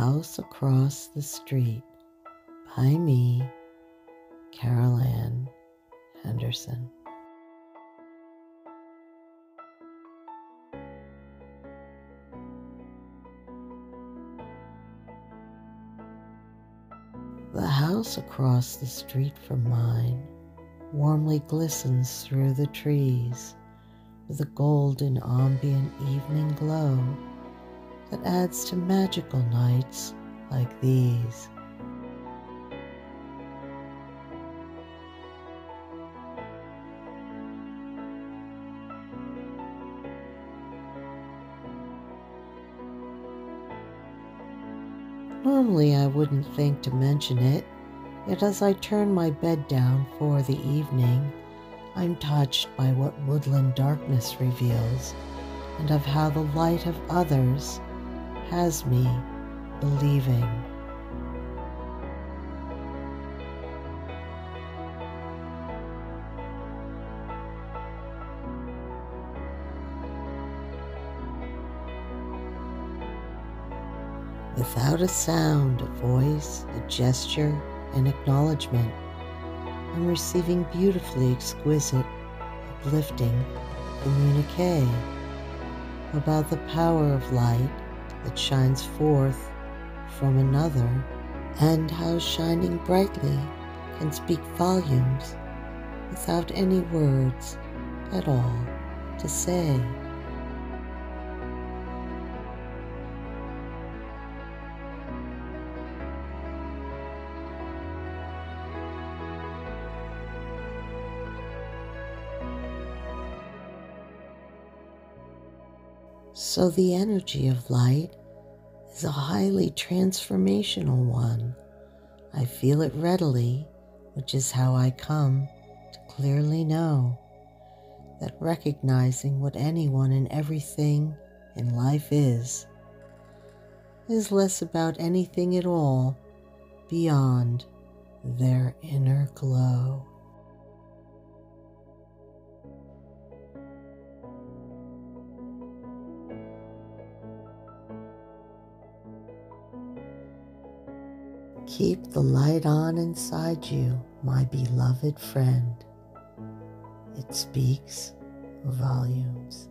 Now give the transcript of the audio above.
House Across the Street by me, Carol Ann Henderson. The house across the street from mine warmly glistens through the trees with a golden ambient evening glow that adds to magical nights like these. Normally, I wouldn't think to mention it, yet as I turn my bed down for the evening, I'm touched by what woodland darkness reveals and of how the light of others has me believing. Without a sound, a voice, a gesture, an acknowledgement, I'm receiving beautifully exquisite, uplifting communique about the power of light that shines forth from another and how shining brightly can speak volumes without any words at all to say. So, the energy of light is a highly transformational one. I feel it readily, which is how I come to clearly know that recognizing what anyone and everything in life is is less about anything at all beyond their inner glow. Keep the light on inside you, my beloved friend. It speaks volumes.